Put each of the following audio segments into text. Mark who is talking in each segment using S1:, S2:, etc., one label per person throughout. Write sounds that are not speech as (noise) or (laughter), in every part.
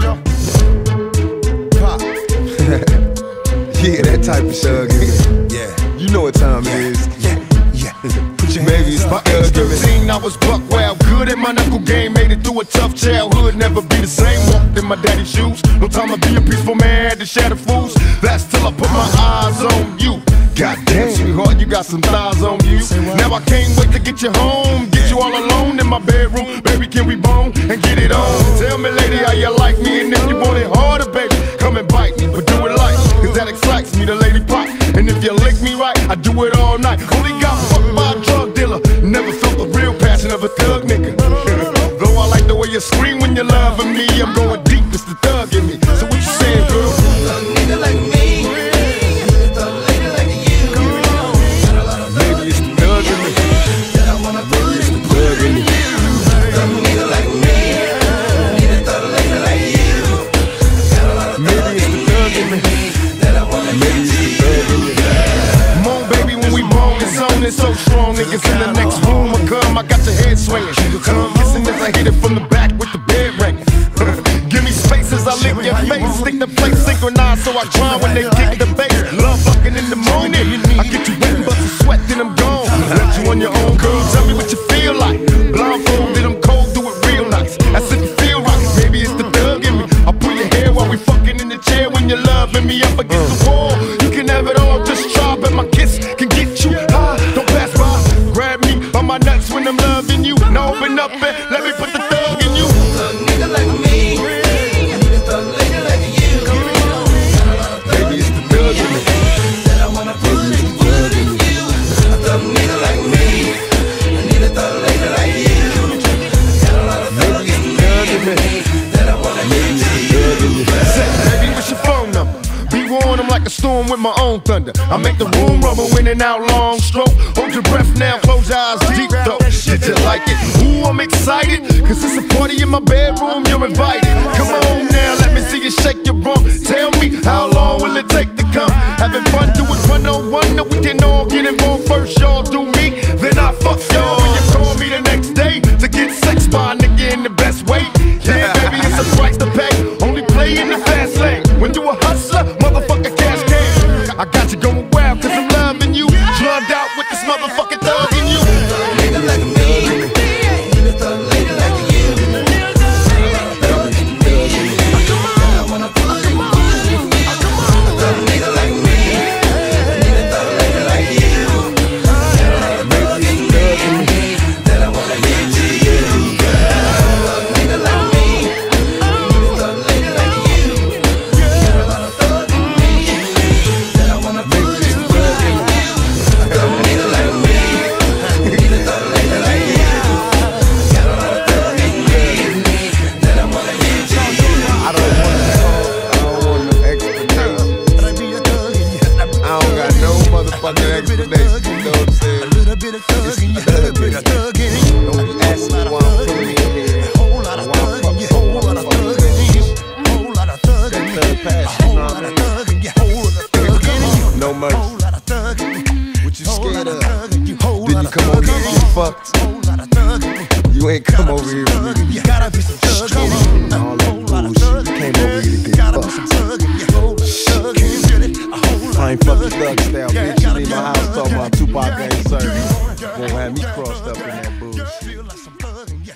S1: Pop. (laughs)
S2: yeah, that type of shug. Yeah. You know what time yeah. it is. Yeah, yeah. Maybe it's my 13,
S3: I was buck wild Good at my knuckle game, made it through a tough childhood Never be the same, walked in my daddy's shoes No time to be a peaceful man, to shatter fools That's till I put my eyes on you Goddamn, sweetheart, you got some thighs on you Now I can't wait to get you home Get you all alone in my bedroom Baby, can we bone and get it on? Tell me, lady, how you like you scream when you're loving me, I'm going deep, it's the thug in me. So what you saying, girl? nigga like me. Maybe
S2: it's the
S3: thug
S2: in me.
S3: Maybe
S2: it's the thug in me. Nigga like me.
S3: Thug lady like you.
S2: Maybe it's the thug in me. Maybe it's the thug in me.
S3: Come on, baby, when we bone, it's it's so strong. Niggas in the next room, I come, I got your head swinging. Come kissing as I hit it from the back the synchronized so I drown when they kick storm with my own thunder. I make the room rumble in and out long stroke. Hold your breath now, close your eyes deep though. Did you like it? Ooh, I'm excited. Cause it's a party in my bedroom, you're invited. Come on now, let me see you shake your rump. Tell me, how long will it take to come? Having fun, do it one on one. No, we can all get involved first. Y'all do me, then I fuck y'all. When You call me the next day to get sex by a nigga in the best way. Yeah, baby, it's a price to pay. Only play in the fast lane. When you a hustler,
S2: motherfucking explanation. You know what I'm saying? A little bit of thug in you, a bit of thug in you. Don't asking me why I'm in here. Whole lot of thug in you, whole lot of thug in you.
S1: Whole lot of
S2: thug in you. Thug pass, A whole lot of mean? thug
S1: you, whole lot of
S2: thug in. No mercy. Whole lot of
S1: thug in.
S2: What you Whole lot scared of thug
S1: you,
S2: whole lot of come over here and get fucked. Whole
S1: lot of thug in
S2: you. Ain't come over here with me. you. Gotta be some thug about you. Tupac Yeah, ain't serving. yeah, Won't have me crossed up in that bullshit. Feel like
S1: some thug (laughs) in you.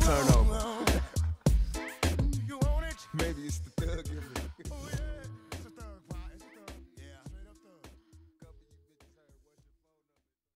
S2: Turn over. You want it? Maybe it's the